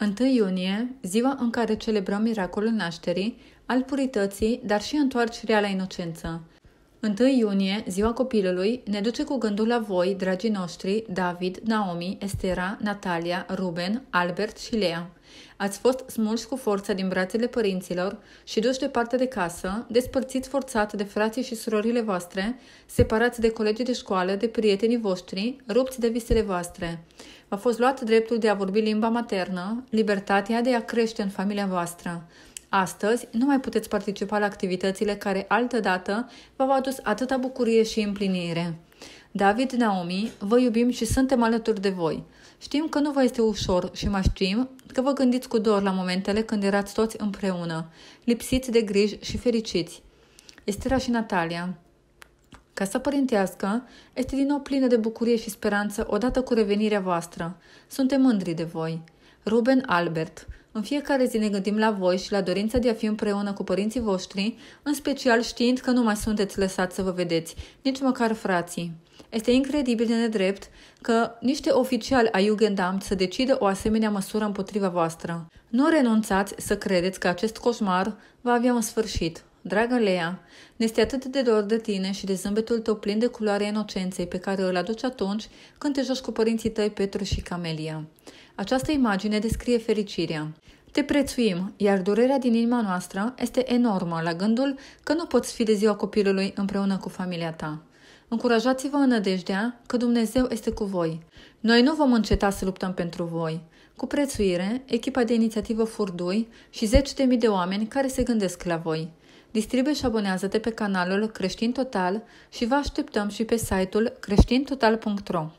1 iunie, ziua în care celebrăm miracolul nașterii, al purității, dar și întoarcerea la inocență. 1 iunie, ziua copilului, ne duce cu gândul la voi, dragii noștri, David, Naomi, Estera, Natalia, Ruben, Albert și Lea. Ați fost smulși cu forța din brațele părinților și duși departe de casă, despărțiți forțat de frații și surorile voastre, separați de colegii de școală, de prietenii voștri, rupți de visele voastre. V-a fost luat dreptul de a vorbi limba maternă, libertatea de a crește în familia voastră. Astăzi nu mai puteți participa la activitățile care altădată v-au adus atâta bucurie și împlinire. David, Naomi, vă iubim și suntem alături de voi. Știm că nu vă este ușor și mai știm că vă gândiți cu dor la momentele când erați toți împreună, lipsiți de griji și fericiți. Estera și Natalia, Casa părintească este din nou plină de bucurie și speranță odată cu revenirea voastră. Suntem mândri de voi. Ruben Albert în fiecare zi ne gândim la voi și la dorința de a fi împreună cu părinții voștri, în special știind că nu mai sunteți lăsați să vă vedeți, nici măcar frații. Este incredibil de nedrept că niște oficiali ai Jugendamt să decidă o asemenea măsură împotriva voastră. Nu renunțați să credeți că acest coșmar va avea un sfârșit. Dragă Lea, ne este atât de dor de tine și de zâmbetul tău plin de culoare inocenței pe care îl aduci atunci când te joci cu părinții tăi Petru și Camelia. Această imagine descrie fericirea. Te prețuim, iar durerea din inima noastră este enormă la gândul că nu poți fi de ziua copilului împreună cu familia ta. Încurajați-vă în nădejdea că Dumnezeu este cu voi. Noi nu vom înceta să luptăm pentru voi. Cu prețuire, echipa de inițiativă Furdui și zeci de mii de oameni care se gândesc la voi. Distribuie și abonează-te pe canalul Creștin Total și vă așteptăm și pe site-ul creștintotal.ro.